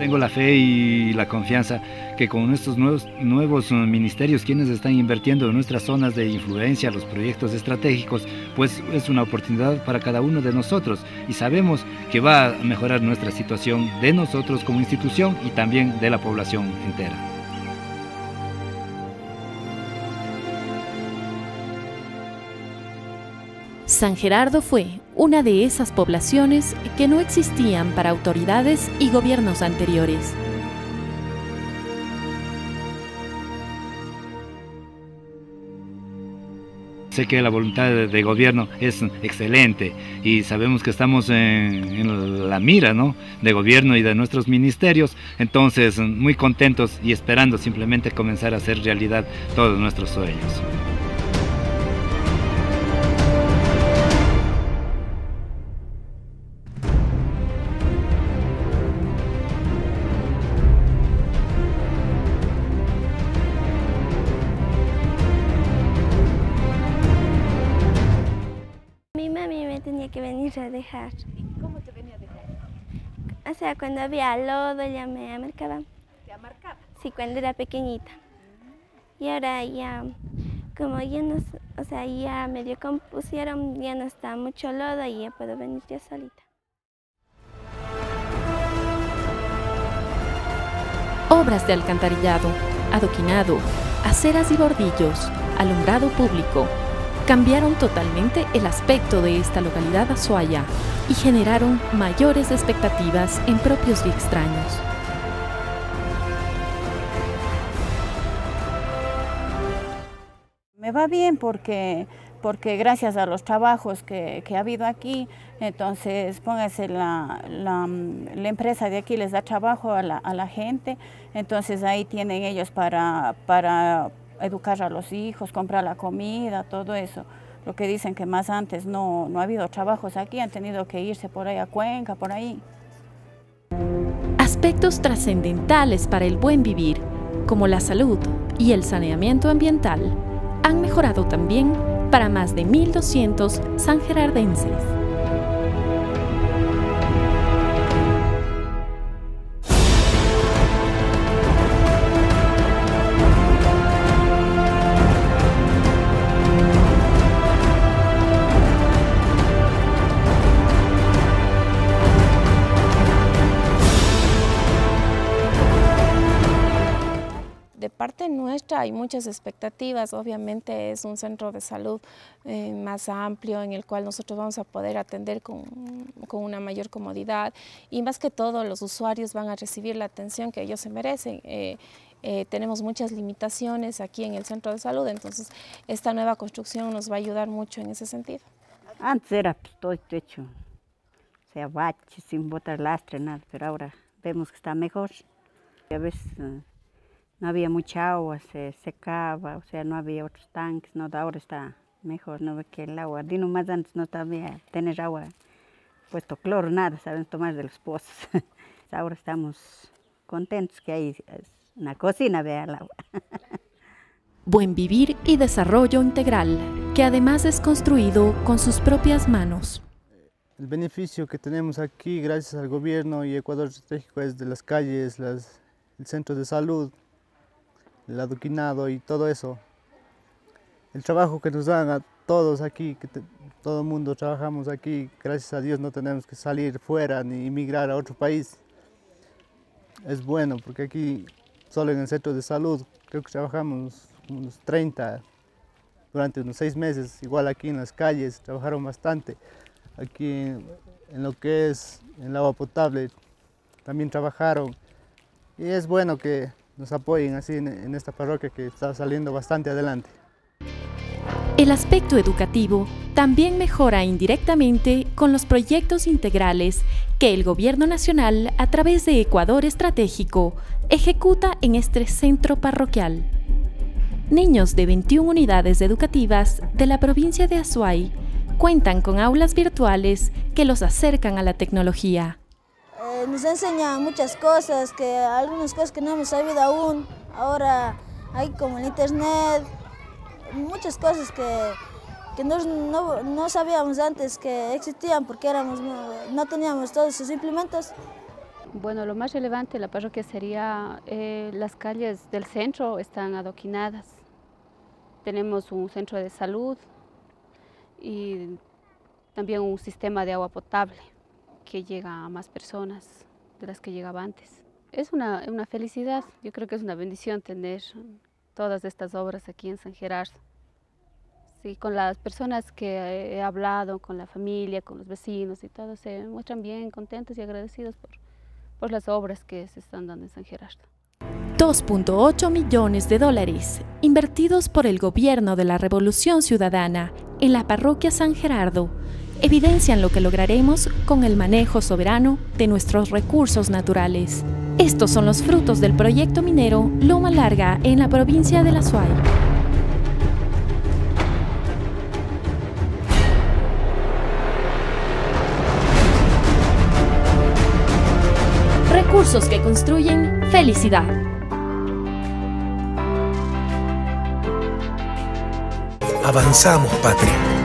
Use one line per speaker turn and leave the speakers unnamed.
Tengo la fe y la confianza que con estos nuevos, nuevos ministerios, quienes están invirtiendo en nuestras zonas de influencia, los proyectos estratégicos, pues es una oportunidad para cada uno de nosotros y sabemos que va a mejorar nuestra situación de nosotros como institución y también de la población entera.
San Gerardo fue una de esas poblaciones que no existían para autoridades y gobiernos anteriores.
Sé que la voluntad de, gobierno es excelente y sabemos que estamos en, la mira ¿no? de gobierno y de nuestros ministerios, entonces muy contentos y esperando simplemente comenzar a hacer realidad todos nuestros sueños.
A dejar.
¿Cómo te venía a dejar? O
sea, cuando había lodo ella me marcaba.
¿Te marcaba?
Sí, cuando era pequeñita. Y ahora ya, como ya no, o sea, ya medio compusieron, ya no está mucho lodo y ya puedo venir yo solita.
Obras de alcantarillado, adoquinado, aceras y bordillos, alumbrado público, cambiaron totalmente el aspecto de esta localidad azuaya y generaron mayores expectativas en propios y extraños.
Me va bien porque, porque gracias a los trabajos que, ha habido aquí, entonces póngase la, la, empresa de aquí les da trabajo a la, a la gente, entonces ahí tienen ellos para, para educar a los hijos, comprar la comida, todo eso. Lo que dicen que más antes no, no ha habido trabajos aquí, han tenido que irse por ahí a Cuenca, por ahí.
Aspectos trascendentales para el buen vivir, como la salud y el saneamiento ambiental, han mejorado también para más de 1.200 sangerardenses.
Hay muchas expectativas, obviamente es un centro de salud eh, más amplio en el cual nosotros vamos a poder atender con, una mayor comodidad y más que todo los usuarios van a recibir la atención que ellos se merecen. Eh, eh, tenemos muchas limitaciones aquí en el centro de salud, entonces esta nueva construcción nos va a ayudar mucho en ese sentido.
Antes era pues, todo hecho, o sea, bache, sin botar lastre, nada, pero ahora vemos que está mejor. A veces no había mucha agua, se secaba, o sea, no había otros tanques, no, ahora está mejor, no ve que el agua, Dino más antes no sabía tener agua, puesto cloro, nada, saben tomar de los pozos. ahora estamos contentos que hay una cocina, vea el agua.
Buen vivir y desarrollo integral, que además es construido con sus propias manos.
El beneficio que tenemos aquí, gracias al gobierno y Ecuador Estratégico, es de las calles, las, el centro de salud, el adoquinado y todo eso. El trabajo que nos dan a todos aquí, que todo el mundo trabajamos aquí, gracias a Dios no tenemos que salir fuera ni emigrar a otro país. Es bueno porque aquí, solo en el centro de salud, creo que trabajamos unos 30 durante unos seis meses, igual aquí en las calles, trabajaron bastante. Aquí en lo que es el agua potable también trabajaron. Y es bueno que nos apoyen así en, esta parroquia que está saliendo bastante adelante.
El aspecto educativo también mejora indirectamente con los proyectos integrales que el Gobierno Nacional, a través de Ecuador Estratégico, ejecuta en este centro parroquial. Niños de 21 unidades educativas de la provincia de Azuay cuentan con aulas virtuales que los acercan a la tecnología.
Nos enseña muchas cosas, que algunas cosas que no hemos sabido aún. Ahora hay como el internet, muchas cosas que, que no, no, sabíamos antes que existían porque éramos, no, teníamos todos esos implementos.
Bueno, lo más relevante de la parroquia sería eh, las calles del centro están adoquinadas. Tenemos un centro de salud y también un sistema de agua potable que llega a más personas de las que llegaba antes. Es una, una felicidad, yo creo que es una bendición tener todas estas obras aquí en San Gerardo. Sí, con las personas que he hablado, con la familia, con los vecinos y todo, se muestran bien contentos y agradecidos por, por las obras que se están dando en San Gerardo.
2.8 millones de dólares invertidos por el gobierno de la Revolución Ciudadana en la parroquia San Gerardo evidencian lo que lograremos con el manejo soberano de nuestros recursos naturales. Estos son los frutos del proyecto minero Loma Larga en la provincia de La Suay. Recursos que construyen felicidad.
Avanzamos, patria.